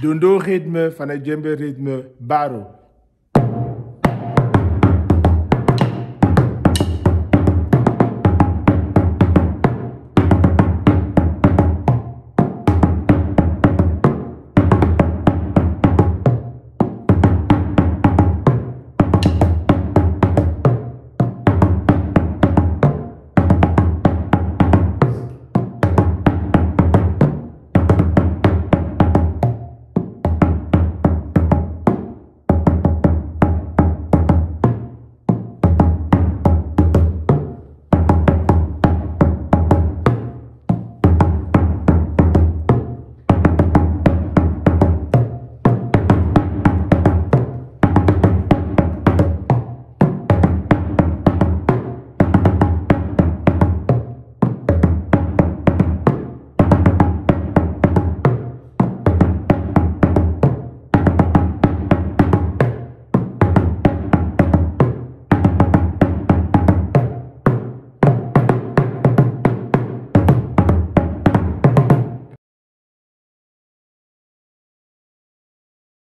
Dondo ritme van het djembe ritme Baro.